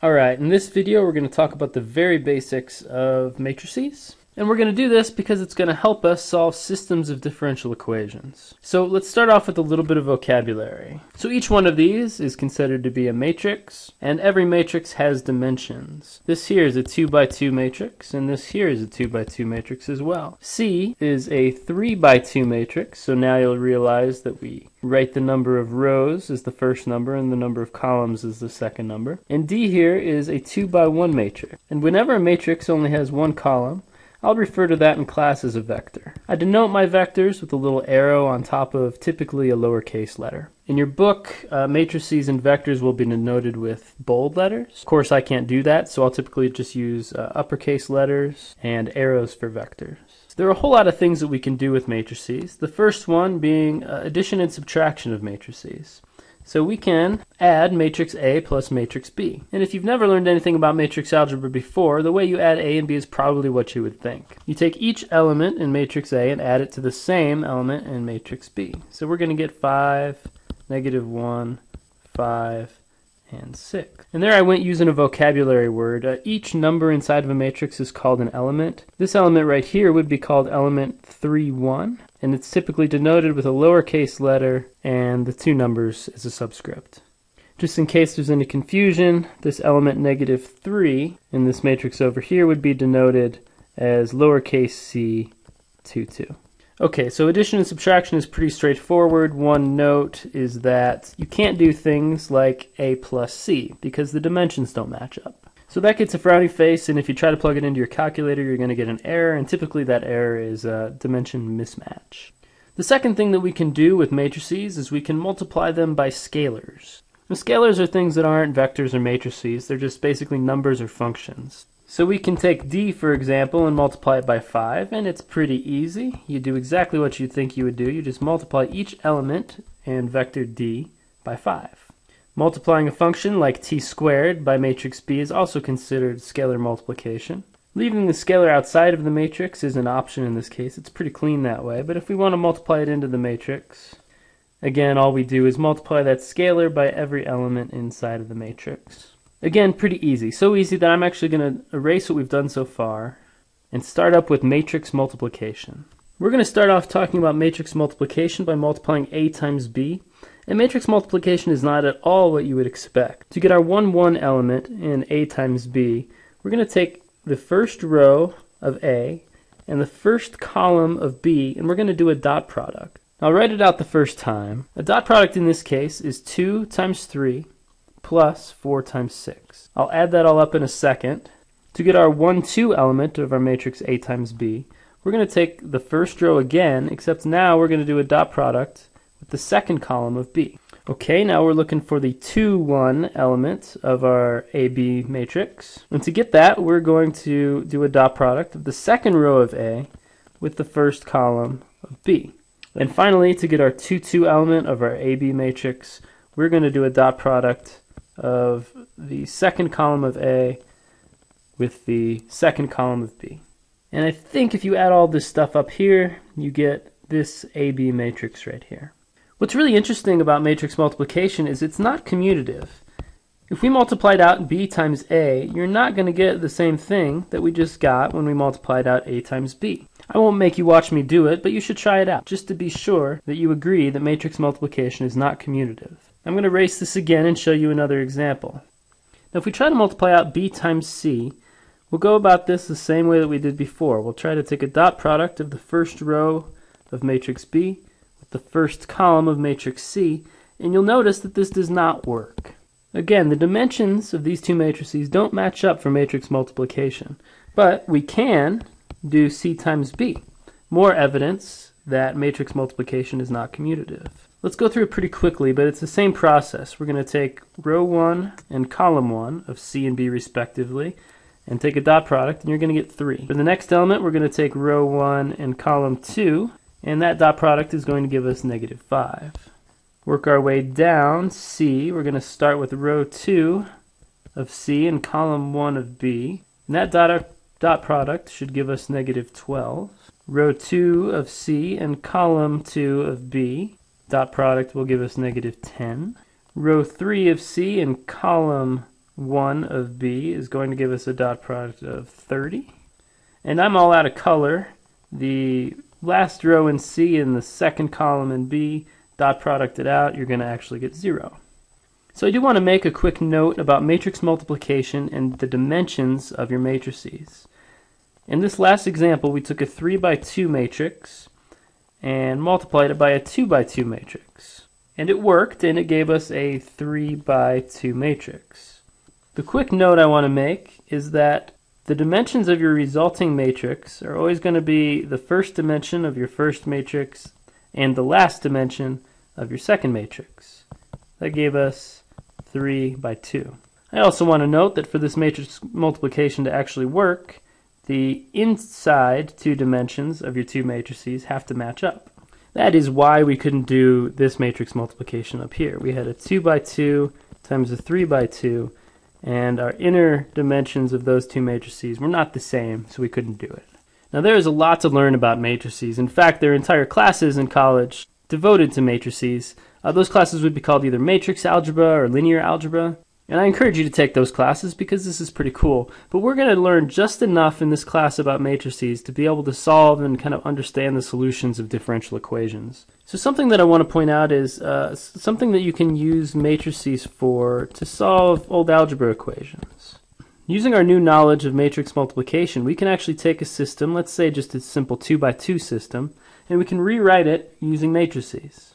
Alright, in this video we're going to talk about the very basics of matrices. And we're going to do this because it's going to help us solve systems of differential equations. So let's start off with a little bit of vocabulary. So each one of these is considered to be a matrix, and every matrix has dimensions. This here is a 2 by 2 matrix, and this here is a 2 by 2 matrix as well. C is a 3 by 2 matrix, so now you'll realize that we write the number of rows as the first number and the number of columns as the second number. And D here is a 2 by 1 matrix. And whenever a matrix only has one column, I'll refer to that in class as a vector. I denote my vectors with a little arrow on top of typically a lowercase letter. In your book, uh, matrices and vectors will be denoted with bold letters. Of course, I can't do that, so I'll typically just use uh, uppercase letters and arrows for vectors. There are a whole lot of things that we can do with matrices. The first one being uh, addition and subtraction of matrices. So we can add matrix A plus matrix B. And if you've never learned anything about matrix algebra before, the way you add A and B is probably what you would think. You take each element in matrix A and add it to the same element in matrix B. So we're going to get 5, negative 1, 5, and 6. And there I went using a vocabulary word. Uh, each number inside of a matrix is called an element. This element right here would be called element 3, 1 and it's typically denoted with a lowercase letter and the two numbers as a subscript. Just in case there's any confusion, this element negative 3 in this matrix over here would be denoted as lowercase c 2, 2. Okay, so addition and subtraction is pretty straightforward. One note is that you can't do things like a plus c because the dimensions don't match up. So that gets a frowny face, and if you try to plug it into your calculator, you're going to get an error, and typically that error is a dimension mismatch. The second thing that we can do with matrices is we can multiply them by scalars. Now, scalars are things that aren't vectors or matrices, they're just basically numbers or functions. So we can take d, for example, and multiply it by 5, and it's pretty easy. You do exactly what you think you would do. You just multiply each element and vector d by 5. Multiplying a function like t squared by matrix B is also considered scalar multiplication. Leaving the scalar outside of the matrix is an option in this case. It's pretty clean that way, but if we want to multiply it into the matrix, again, all we do is multiply that scalar by every element inside of the matrix. Again, pretty easy. So easy that I'm actually going to erase what we've done so far and start up with matrix multiplication. We're going to start off talking about matrix multiplication by multiplying A times B. And matrix multiplication is not at all what you would expect. To get our 1, 1 element in A times B, we're going to take the first row of A and the first column of B, and we're going to do a dot product. I'll write it out the first time. A dot product in this case is 2 times 3 plus 4 times 6. I'll add that all up in a second. To get our 1, 2 element of our matrix A times B, we're going to take the first row again, except now we're going to do a dot product the second column of B. Okay, now we're looking for the 2, 1 element of our AB matrix. And to get that, we're going to do a dot product of the second row of A with the first column of B. And finally, to get our 2, 2 element of our AB matrix, we're going to do a dot product of the second column of A with the second column of B. And I think if you add all this stuff up here, you get this AB matrix right here. What's really interesting about matrix multiplication is it's not commutative. If we multiplied out b times a, you're not going to get the same thing that we just got when we multiplied out a times b. I won't make you watch me do it, but you should try it out, just to be sure that you agree that matrix multiplication is not commutative. I'm going to erase this again and show you another example. Now if we try to multiply out b times c, we'll go about this the same way that we did before. We'll try to take a dot product of the first row of matrix b the first column of matrix C, and you'll notice that this does not work. Again, the dimensions of these two matrices don't match up for matrix multiplication, but we can do C times B. More evidence that matrix multiplication is not commutative. Let's go through it pretty quickly, but it's the same process. We're going to take row 1 and column 1 of C and B respectively, and take a dot product, and you're going to get 3. For the next element, we're going to take row 1 and column 2, and that dot product is going to give us negative 5. Work our way down C. We're going to start with row 2 of C and column 1 of B. And that dot, uh, dot product should give us negative 12. Row 2 of C and column 2 of B. Dot product will give us negative 10. Row 3 of C and column 1 of B is going to give us a dot product of 30. And I'm all out of color. The last row in C and the second column in B, dot product it out, you're going to actually get 0. So I do want to make a quick note about matrix multiplication and the dimensions of your matrices. In this last example, we took a 3 by 2 matrix and multiplied it by a 2 by 2 matrix. And it worked, and it gave us a 3 by 2 matrix. The quick note I want to make is that the dimensions of your resulting matrix are always going to be the first dimension of your first matrix and the last dimension of your second matrix. That gave us 3 by 2. I also want to note that for this matrix multiplication to actually work, the inside two dimensions of your two matrices have to match up. That is why we couldn't do this matrix multiplication up here. We had a 2 by 2 times a 3 by 2, and our inner dimensions of those two matrices were not the same, so we couldn't do it. Now there is a lot to learn about matrices. In fact, there are entire classes in college devoted to matrices. Uh, those classes would be called either matrix algebra or linear algebra. And I encourage you to take those classes because this is pretty cool. But we're going to learn just enough in this class about matrices to be able to solve and kind of understand the solutions of differential equations. So something that I want to point out is uh, something that you can use matrices for to solve old algebra equations. Using our new knowledge of matrix multiplication, we can actually take a system, let's say just a simple 2 by 2 system, and we can rewrite it using matrices.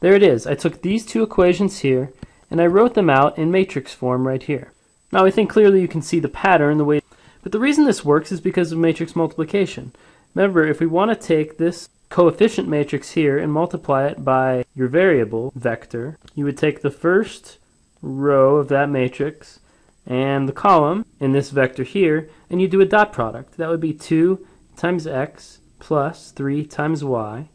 There it is. I took these two equations here and I wrote them out in matrix form right here. Now I think clearly you can see the pattern the way but the reason this works is because of matrix multiplication. Remember, if we want to take this coefficient matrix here and multiply it by your variable vector, you would take the first row of that matrix and the column in this vector here, and you do a dot product. That would be 2 times x plus 3 times y.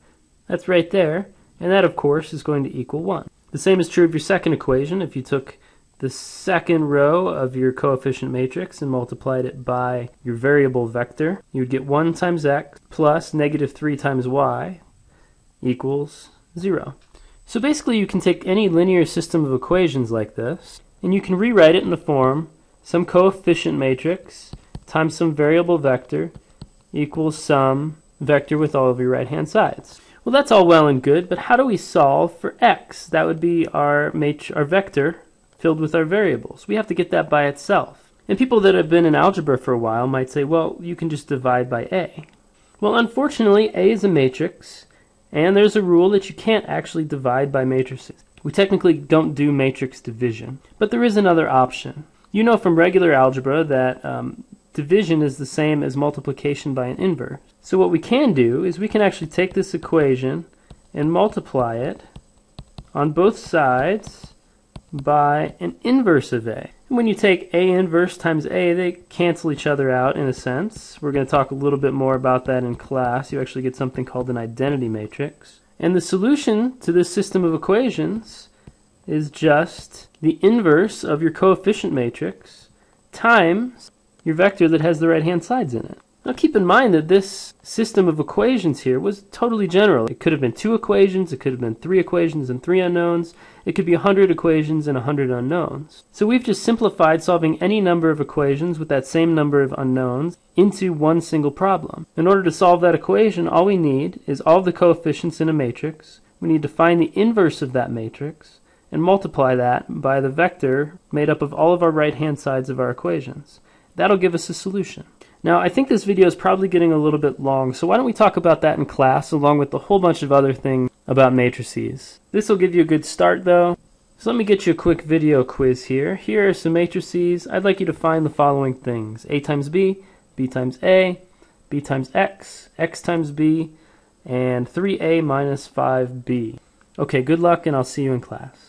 That's right there, and that of course is going to equal 1. The same is true of your second equation. If you took the second row of your coefficient matrix and multiplied it by your variable vector, you would get 1 times x plus negative 3 times y equals 0. So basically you can take any linear system of equations like this, and you can rewrite it in the form some coefficient matrix times some variable vector equals some vector with all of your right hand sides. Well, that's all well and good, but how do we solve for x? That would be our, our vector filled with our variables. We have to get that by itself. And people that have been in algebra for a while might say, well, you can just divide by a. Well, unfortunately, a is a matrix, and there's a rule that you can't actually divide by matrices. We technically don't do matrix division, but there is another option. You know from regular algebra that um, division is the same as multiplication by an inverse. So what we can do is we can actually take this equation and multiply it on both sides by an inverse of a. And when you take a inverse times a, they cancel each other out in a sense. We're going to talk a little bit more about that in class. You actually get something called an identity matrix. And the solution to this system of equations is just the inverse of your coefficient matrix times your vector that has the right hand sides in it. Now keep in mind that this system of equations here was totally general. It could have been two equations, it could have been three equations and three unknowns, it could be a hundred equations and a hundred unknowns. So we've just simplified solving any number of equations with that same number of unknowns into one single problem. In order to solve that equation, all we need is all the coefficients in a matrix. We need to find the inverse of that matrix and multiply that by the vector made up of all of our right hand sides of our equations. That'll give us a solution. Now, I think this video is probably getting a little bit long, so why don't we talk about that in class along with a whole bunch of other things about matrices. This will give you a good start though. So let me get you a quick video quiz here. Here are some matrices. I'd like you to find the following things. A times B, B times A, B times X, X times B, and 3A minus 5B. Okay, good luck and I'll see you in class.